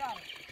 Got it.